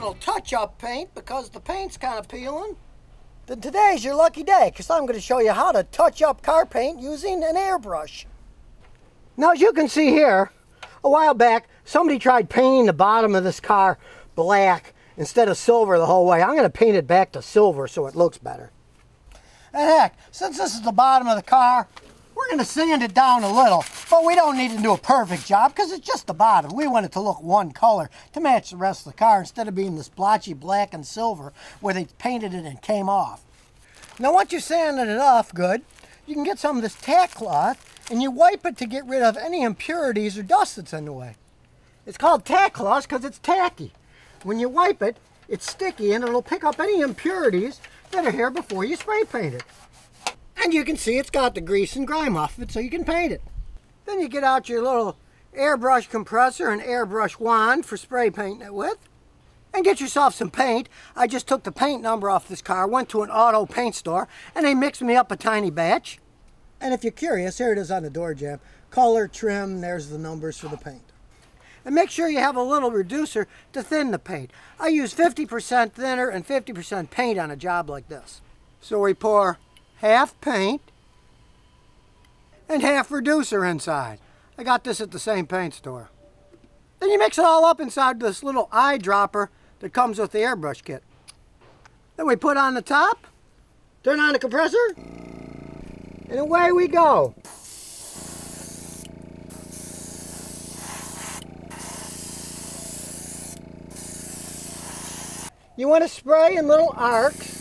little touch-up paint because the paint's kind of peeling, then today's your lucky day because I'm going to show you how to touch up car paint using an airbrush. Now as you can see here, a while back somebody tried painting the bottom of this car black instead of silver the whole way. I'm going to paint it back to silver so it looks better. And heck, since this is the bottom of the car, we're going to sand it down a little, but we don't need to do a perfect job because it's just the bottom. We want it to look one color to match the rest of the car instead of being this blotchy black and silver where they painted it and came off. Now once you've sanded it off good, you can get some of this tack cloth and you wipe it to get rid of any impurities or dust that's in the way. It's called tack cloth because it's tacky. When you wipe it, it's sticky and it'll pick up any impurities that are here before you spray paint it. And you can see it's got the grease and grime off of it so you can paint it. Then you get out your little airbrush compressor and airbrush wand for spray painting it with. And get yourself some paint. I just took the paint number off this car, went to an auto paint store, and they mixed me up a tiny batch. And if you're curious, here it is on the door jamb. Color, trim, there's the numbers for the paint. And make sure you have a little reducer to thin the paint. I use 50% thinner and 50% paint on a job like this. So we pour half paint and half reducer inside. I got this at the same paint store. Then you mix it all up inside this little eyedropper that comes with the airbrush kit. Then we put on the top, turn on the compressor, and away we go. You want to spray in little arcs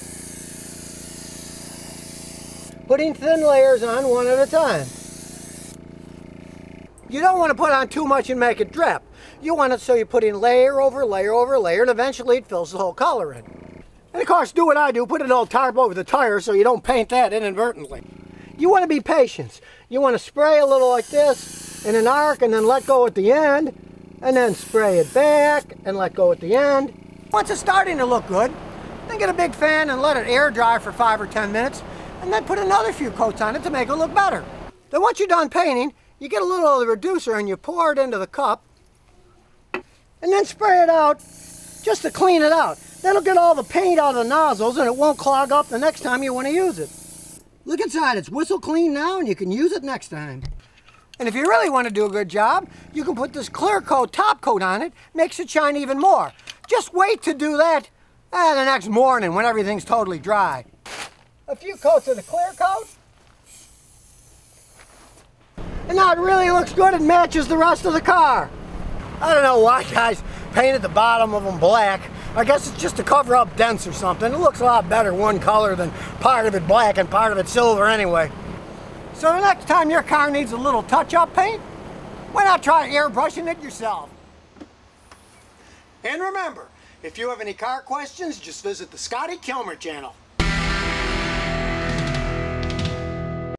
putting thin layers on one at a time. You don't want to put on too much and make it drip. You want it so you put in layer over layer over layer and eventually it fills the whole color in. And of course, do what I do, put an old tarp over the tire so you don't paint that inadvertently. You want to be patient. You want to spray a little like this in an arc and then let go at the end and then spray it back and let go at the end. Once it's starting to look good, then get a big fan and let it air dry for five or 10 minutes and then put another few coats on it to make it look better. Then once you're done painting, you get a little of the reducer and you pour it into the cup and then spray it out just to clean it out. That'll get all the paint out of the nozzles and it won't clog up the next time you want to use it. Look inside, it's whistle clean now and you can use it next time. And if you really want to do a good job, you can put this clear coat top coat on it, makes it shine even more. Just wait to do that eh, the next morning when everything's totally dry a few coats of the clear coat. And now it really looks good and matches the rest of the car. I don't know why guys painted the bottom of them black. I guess it's just to cover up dents or something. It looks a lot better one color than part of it black and part of it silver anyway. So the next time your car needs a little touch-up paint, why not try airbrushing it yourself? And remember, if you have any car questions, just visit the Scotty Kilmer channel.